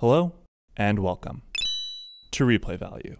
Hello, and welcome to Replay Value.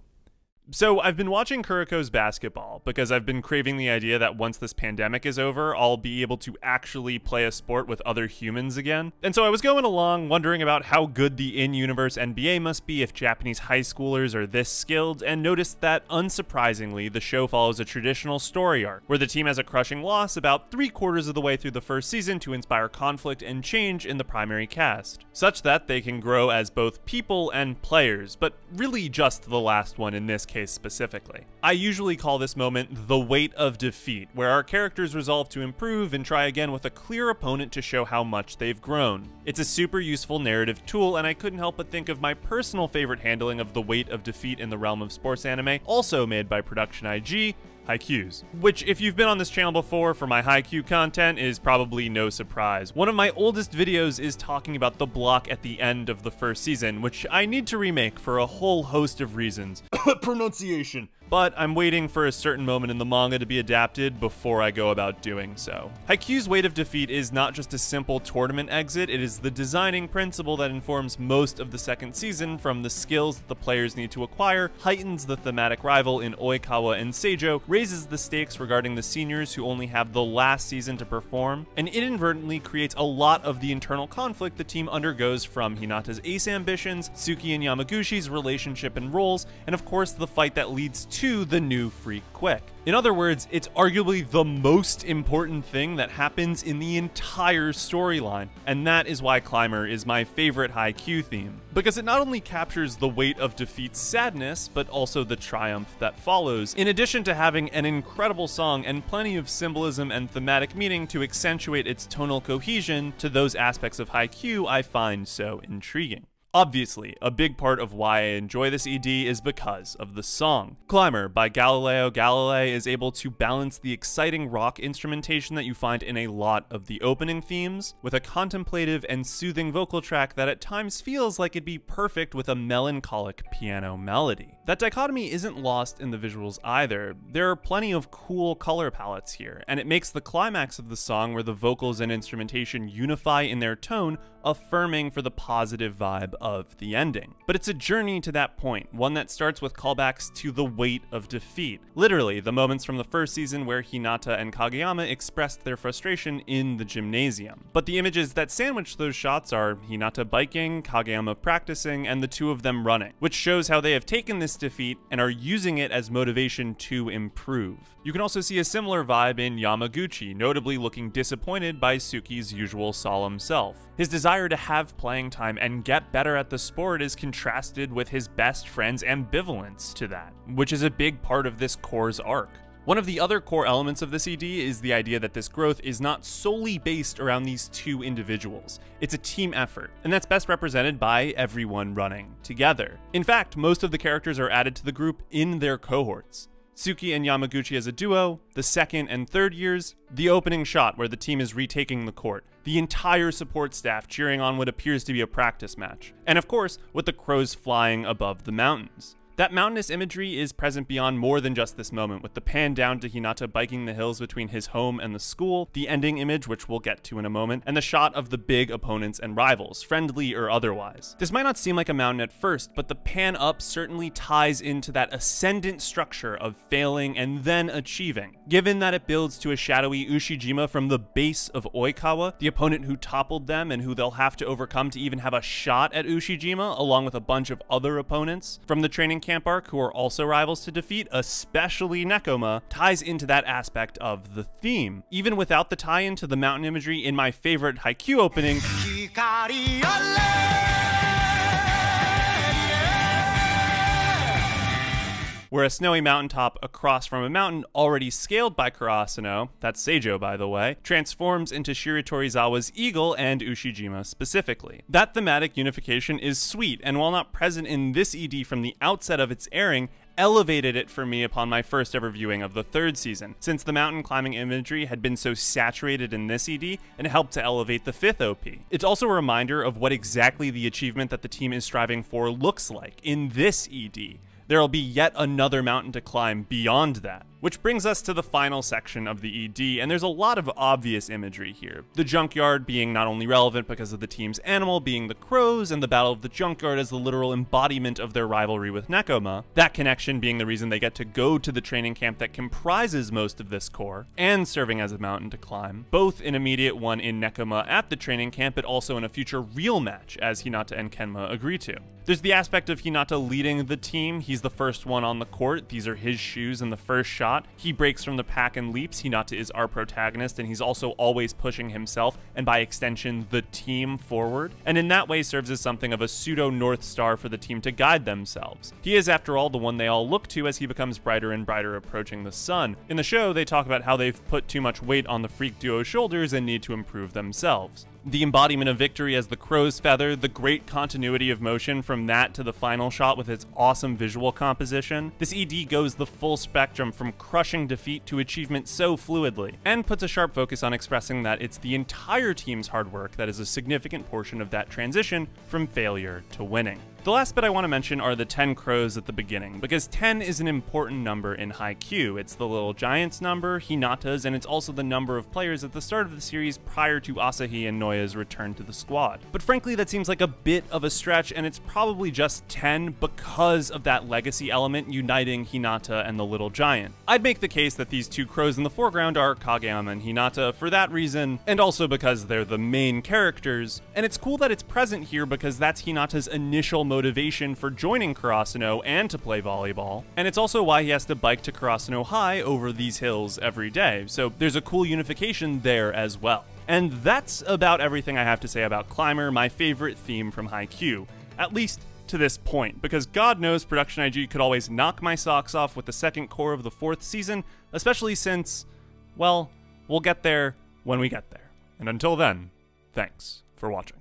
So, I've been watching Kuroko's basketball because I've been craving the idea that once this pandemic is over, I'll be able to actually play a sport with other humans again. And so I was going along wondering about how good the in universe NBA must be if Japanese high schoolers are this skilled, and noticed that, unsurprisingly, the show follows a traditional story arc where the team has a crushing loss about three quarters of the way through the first season to inspire conflict and change in the primary cast, such that they can grow as both people and players, but really just the last one in this case specifically. I usually call this moment the weight of defeat, where our characters resolve to improve and try again with a clear opponent to show how much they've grown. It's a super useful narrative tool, and I couldn't help but think of my personal favorite handling of the weight of defeat in the realm of sports anime, also made by Production IG, Haikyuu's, which if you've been on this channel before for my Haikyuu content is probably no surprise. One of my oldest videos is talking about the block at the end of the first season, which I need to remake for a whole host of reasons. Pronunciation but I'm waiting for a certain moment in the manga to be adapted before I go about doing so. Haikyuu's Weight of Defeat is not just a simple tournament exit, it is the designing principle that informs most of the second season from the skills that the players need to acquire, heightens the thematic rival in Oikawa and Seijo, raises the stakes regarding the seniors who only have the last season to perform, and inadvertently creates a lot of the internal conflict the team undergoes from Hinata's ace ambitions, Tsukki and Yamaguchi's relationship and roles, and of course the fight that leads to to the new Freak Quick. In other words, it's arguably the most important thing that happens in the entire storyline, and that is why Climber is my favorite Haikyuu theme. Because it not only captures the weight of defeat's sadness, but also the triumph that follows, in addition to having an incredible song and plenty of symbolism and thematic meaning to accentuate its tonal cohesion to those aspects of Haikyuu I find so intriguing. Obviously, a big part of why I enjoy this ED is because of the song. Climber by Galileo Galilei is able to balance the exciting rock instrumentation that you find in a lot of the opening themes with a contemplative and soothing vocal track that at times feels like it'd be perfect with a melancholic piano melody. That dichotomy isn't lost in the visuals either. There are plenty of cool color palettes here, and it makes the climax of the song where the vocals and instrumentation unify in their tone affirming for the positive vibe of the ending. But it's a journey to that point, one that starts with callbacks to the weight of defeat. Literally, the moments from the first season where Hinata and Kageyama expressed their frustration in the gymnasium. But the images that sandwich those shots are Hinata biking, Kageyama practicing, and the two of them running, which shows how they have taken this defeat and are using it as motivation to improve. You can also see a similar vibe in Yamaguchi, notably looking disappointed by Tsukki's usual solemn self. His desire to have playing time and get better at the sport is contrasted with his best friend's ambivalence to that, which is a big part of this cour's arc. One of the other core elements of this ED is the idea that this growth is not solely based around these two individuals. It's a team effort, and that's best represented by everyone running together. In fact, most of the characters are added to the group in their cohorts. Tsukki and Yamaguchi as a duo, the second and third years, the opening shot where the team is retaking the court, the entire support staff cheering on what appears to be a practice match, and of course, with the crows flying above the mountains. That mountainous imagery is present beyond more than just this moment, with the pan down to Hinata biking the hills between his home and the school, the ending image, which we'll get to in a moment, and the shot of the big opponents and rivals, friendly or otherwise. This might not seem like a mountain at first, but the pan up certainly ties into that ascendant structure of failing and then achieving, given that it builds to a shadowy Ushijima from the base of Oikawa, the opponent who toppled them and who they'll have to overcome to even have a shot at Ushijima, along with a bunch of other opponents. From the training Camp Arc, who are also rivals to defeat, especially Nekoma, ties into that aspect of the theme. Even without the tie-in to the mountain imagery in my favorite Haikyuu opening, where a snowy mountaintop across from a mountain already scaled by Karasuno, that's Seijo by the way, transforms into Shiratorizawa's eagle and Ushijima specifically. That thematic unification is sweet, and while not present in this ED from the outset of its airing, elevated it for me upon my first ever viewing of the third season, since the mountain climbing imagery had been so saturated in this ED and helped to elevate the fifth OP. It's also a reminder of what exactly the achievement that the team is striving for looks like in this ED, there'll be yet another mountain to climb beyond that. Which brings us to the final section of the ED, and there's a lot of obvious imagery here. The junkyard being not only relevant because of the team's animal being the crows, and the Battle of the Junkyard as the literal embodiment of their rivalry with Nekoma, that connection being the reason they get to go to the training camp that comprises most of this cour, and serving as a mountain to climb, both an immediate one in Nekoma at the training camp, but also in a future real match, as Hinata and Kenma agree to. There's the aspect of Hinata leading the team, he's the first one on the court, these are his shoes in the first shot, he breaks from the pack and leaps, Hinata is our protagonist, and he's also always pushing himself, and by extension, the team forward, and in that way serves as something of a pseudo North Star for the team to guide themselves. He is, after all, the one they all look to as he becomes brighter and brighter approaching the sun. In the show, they talk about how they've put too much weight on the Freak Duo's shoulders and need to improve themselves the embodiment of victory as the crow's feather, the great continuity of motion from that to the final shot with its awesome visual composition. This ED goes the full spectrum from crushing defeat to achievement so fluidly, and puts a sharp focus on expressing that it's the entire team's hard work that is a significant portion of that transition from failure to winning. The last bit I want to mention are the 10 crows at the beginning, because 10 is an important number in Haikyuu. It's the Little Giants number, Hinata's, and it's also the number of players at the start of the series prior to Asahi and Noya's return to the squad. But frankly, that seems like a bit of a stretch, and it's probably just 10 because of that legacy element uniting Hinata and the Little Giant. I'd make the case that these two crows in the foreground are Kageyama and Hinata for that reason, and also because they're the main characters, and it's cool that it's present here because that's Hinata's initial motivation for joining Karasuno and to play volleyball, and it's also why he has to bike to Karasuno High over these hills every day, so there's a cool unification there as well. And that's about everything I have to say about Climber, my favorite theme from Haikyuu, at least to this point, because God knows Production IG could always knock my socks off with the second cour of the fourth season, especially since, well, we'll get there when we get there. And until then, thanks for watching.